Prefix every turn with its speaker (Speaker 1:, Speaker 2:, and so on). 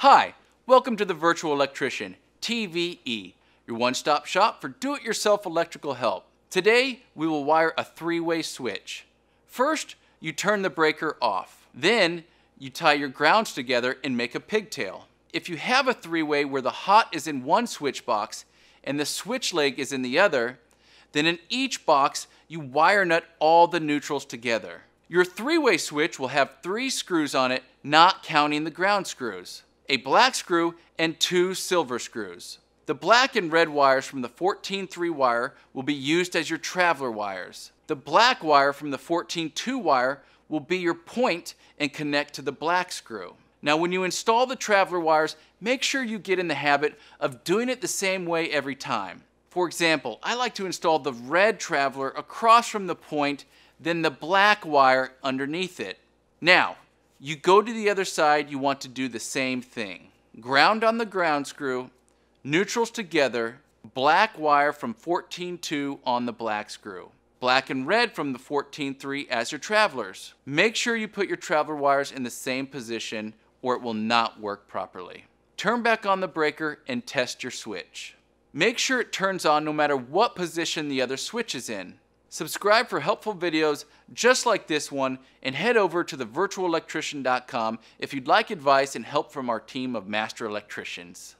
Speaker 1: Hi, welcome to the Virtual Electrician, TVE, your one-stop shop for do-it-yourself electrical help. Today, we will wire a three-way switch. First, you turn the breaker off. Then, you tie your grounds together and make a pigtail. If you have a three-way where the hot is in one switch box and the switch leg is in the other, then in each box, you wire nut all the neutrals together. Your three-way switch will have three screws on it, not counting the ground screws. A black screw and two silver screws. The black and red wires from the 14-3 wire will be used as your traveler wires. The black wire from the 14-2 wire will be your point and connect to the black screw. Now when you install the traveler wires, make sure you get in the habit of doing it the same way every time. For example, I like to install the red traveler across from the point then the black wire underneath it. Now, you go to the other side, you want to do the same thing. Ground on the ground screw, neutrals together, black wire from 14.2 on the black screw. Black and red from the 14.3 as your travelers. Make sure you put your traveler wires in the same position or it will not work properly. Turn back on the breaker and test your switch. Make sure it turns on no matter what position the other switch is in. Subscribe for helpful videos just like this one and head over to thevirtualelectrician.com if you'd like advice and help from our team of master electricians.